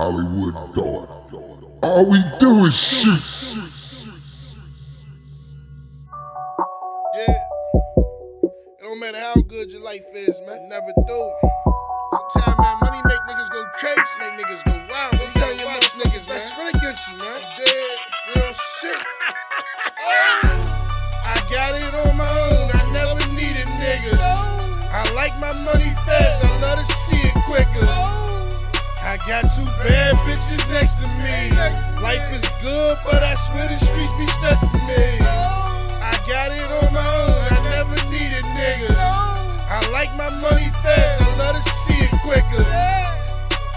Hollywood Dark. All we do is shoot. Yeah. It don't matter how good your life is, man. Never do. Sometimes, man, money make niggas go crazy, make niggas go wild. I'm telling you, watch niggas, man. That's run against you, man. Dead, real shit. Oh, I got it on my own. I never needed niggas. I like my money fast. I love to see it quicker. I got two bad bitches next to me. Life is good, but I swear the streets be stressing me. I got it on my own, I never needed niggas. I like my money fast, I love to see it quicker.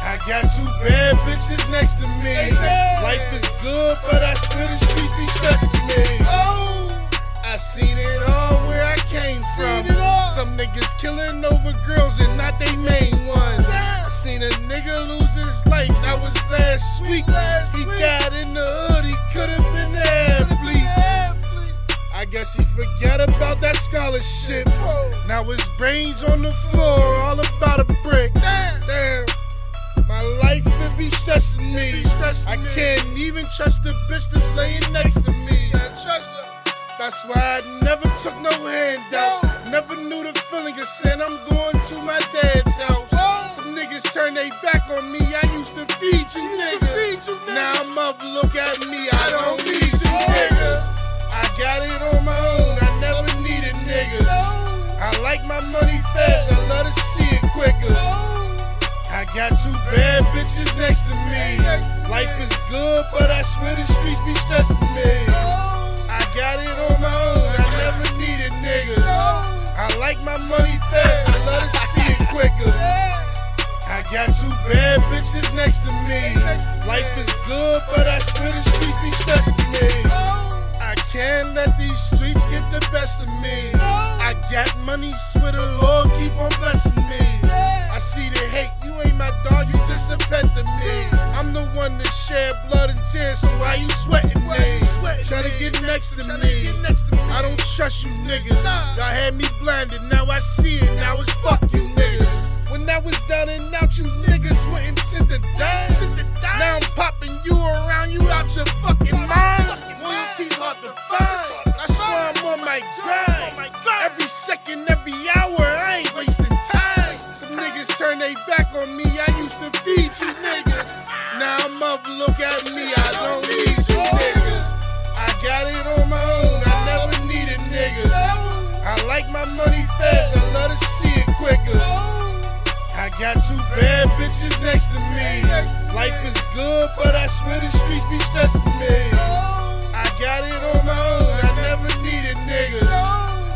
I got two bad bitches next to me. Life is good, but I swear the streets be stressing me. Life, that was last week. He died in the hood, he could've been an athlete. I guess he forgot about that scholarship. Now his brains on the floor, all about a brick. Damn. My life it be stressing me. I can't even trust the bitch that's laying next to me. That's why I never took no handouts. Never knew the feeling of saying I'm going to look at me. I don't need you niggas. I got it on my own. I never needed niggas. I like my money fast. I love to see it quicker. I got two bad bitches next to me. Life is good, but I swear the streets be stressing me. I got it on my own, I never needed niggas. I like my money fast, I love to see it quicker. I got two bad bitches next to me. Life is good, but I swear the streets be stressing me. I can't let these streets get the best of me. I got money, swear the Lord keep on blessing me. I see the hate, you ain't my dog, you just a pet to me. I'm the one that shed blood and tears, so why you sweating me? Try to get next to me. I don't trust you niggas. Y'all had me blinded, now I see it, now it's fuck you I was down and out, you niggas wouldn't send a dime. Now I'm popping you around, you out your fucking mind. Loyalty's hard to find. That's why I'm on my grind. Every second, every hour, I ain't wasting time. Some niggas turn their back on me. I used to feed you niggas. Now I'm up, look at me. Got two bad bitches next to me. Life is good, but I swear the streets be stressing me. I got it on my own, I never needed niggas.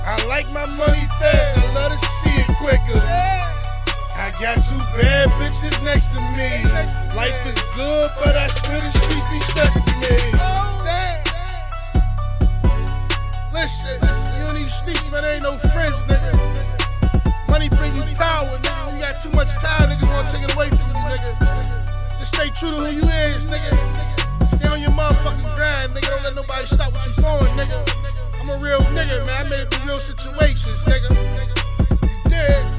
I like my money fast, I love to see it quicker. I got two bad bitches next to me. Life is good, but I swear the streets be stressing me. Listen, you in these streets, man, ain't no friends, nigga. Too much power, niggas wanna take it away from you, nigga. Just stay true to who you is, nigga. Stay on your motherfucking grind, nigga. Don't let nobody stop what you doing, nigga. I'm a real nigga, man. I made it through real situations, nigga. You dead.